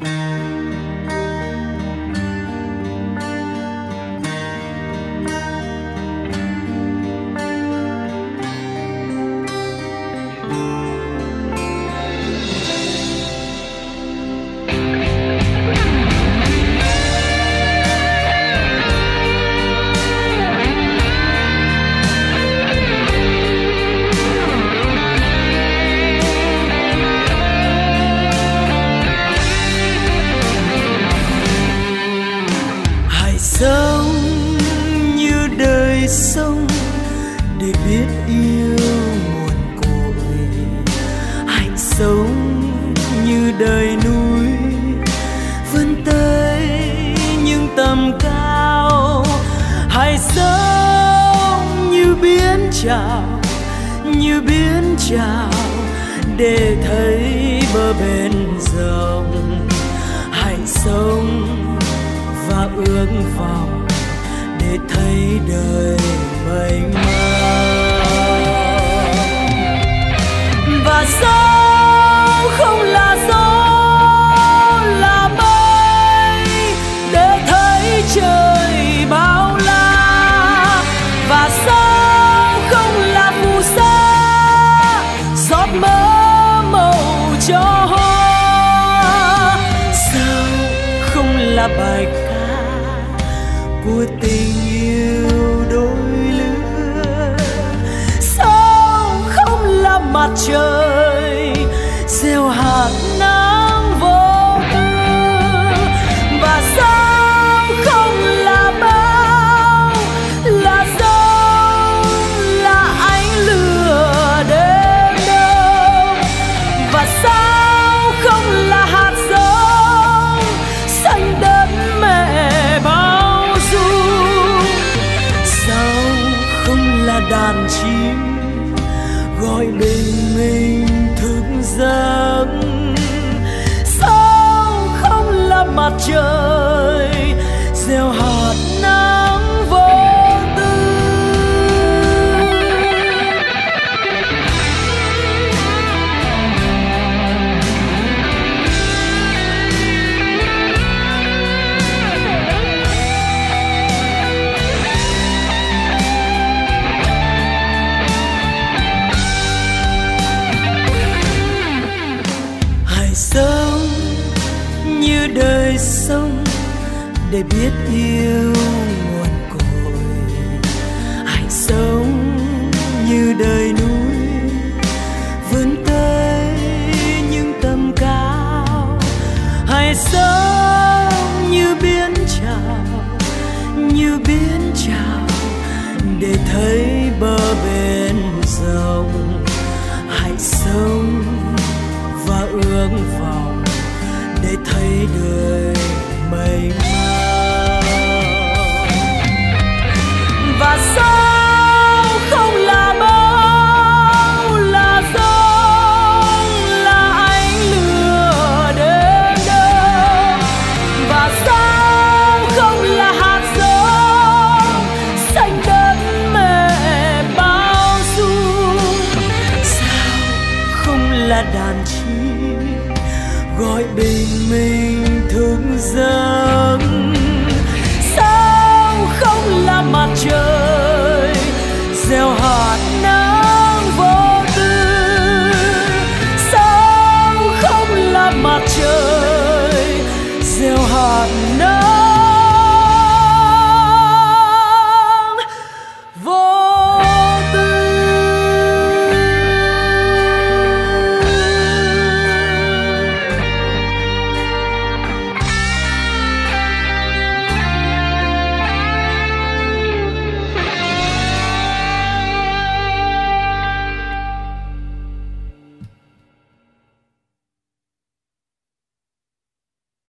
hãy sống như đời sống để biết yêu nguồn cội. Hãy sống như đời núi, vươn tới những tầm cao. Hãy sống như biến trào, như biến trào để thấy bờ bên rộng hãy sống và ước vọng để thấy đời mênh mang và sao không là gió là mây, để thấy trời bao la. Và sao không là phù sa, giọt mơ màu cho hoa. Sao không là bài của tình yêu đôi lứa. Sao không là mặt trời gieo hạt đàn chim gọi bình minh thức giấc. Sao không là mặt trời? Để biết yêu nguồn cội. Hãy sống như đời núi, vươn tới những tầm cao. Hãy sống như biến trào như biến trào để thấy bờ bên rộng. Hãy sống và ước vọng. Đàn chim gọi bình minh thức giấc.